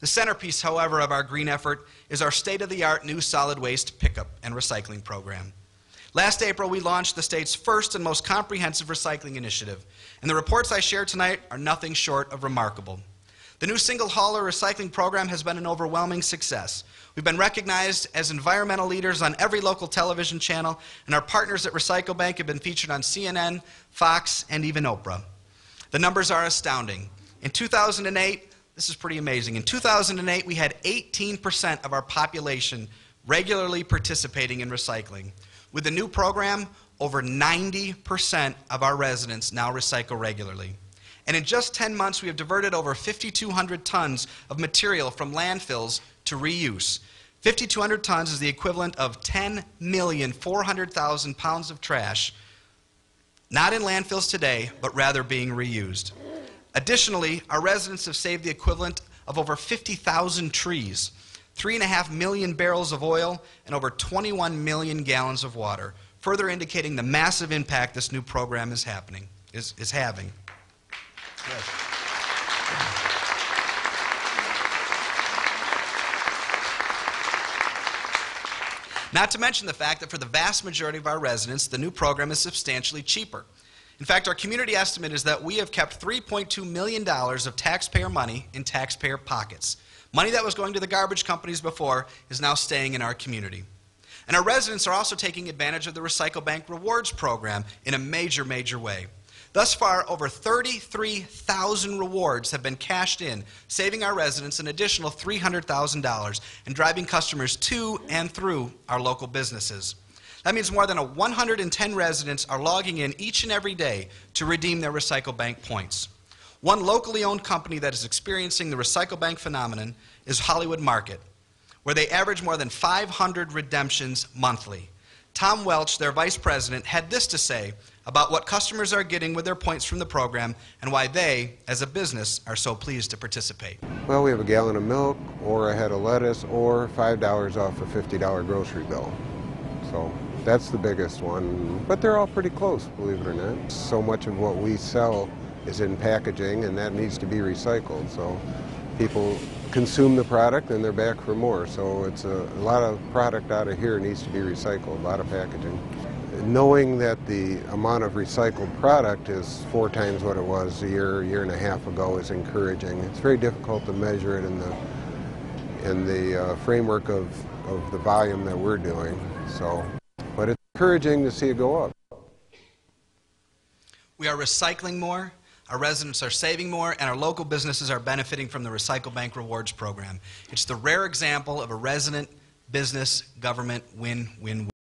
The centerpiece, however, of our green effort is our state of the art new solid waste pickup and recycling program. Last April, we launched the state's first and most comprehensive recycling initiative, and the reports I share tonight are nothing short of remarkable. The new single hauler recycling program has been an overwhelming success. We've been recognized as environmental leaders on every local television channel, and our partners at RecycleBank have been featured on CNN, Fox, and even Oprah. The numbers are astounding. In 2008, this is pretty amazing. In 2008, we had 18% of our population regularly participating in recycling. With the new program, over 90% of our residents now recycle regularly. And in just 10 months, we have diverted over 5,200 tons of material from landfills to reuse. 5,200 tons is the equivalent of 10,400,000 pounds of trash, not in landfills today, but rather being reused. Additionally, our residents have saved the equivalent of over 50,000 trees, 3.5 million barrels of oil, and over 21 million gallons of water, further indicating the massive impact this new program is happening, is, is having. Yes. Not to mention the fact that for the vast majority of our residents, the new program is substantially cheaper. In fact, our community estimate is that we have kept $3.2 million of taxpayer money in taxpayer pockets. Money that was going to the garbage companies before is now staying in our community. And our residents are also taking advantage of the RecycleBank Rewards program in a major, major way. Thus far, over 33,000 rewards have been cashed in, saving our residents an additional $300,000 and driving customers to and through our local businesses. That means more than 110 residents are logging in each and every day to redeem their RecycleBank points. One locally owned company that is experiencing the RecycleBank phenomenon is Hollywood Market, where they average more than 500 redemptions monthly. Tom Welch, their vice president, had this to say about what customers are getting with their points from the program and why they, as a business, are so pleased to participate. Well, we have a gallon of milk, or a head of lettuce, or $5 off a $50 grocery bill. So that's the biggest one. But they're all pretty close, believe it or not. So much of what we sell is in packaging, and that needs to be recycled. So people consume the product and they're back for more. So it's a, a lot of product out of here needs to be recycled, a lot of packaging knowing that the amount of recycled product is four times what it was a year, year and a half ago is encouraging. It's very difficult to measure it in the in the uh, framework of, of the volume that we're doing. So, but it's encouraging to see it go up. We are recycling more, our residents are saving more, and our local businesses are benefiting from the RecycleBank Rewards program. It's the rare example of a resident business government win win win.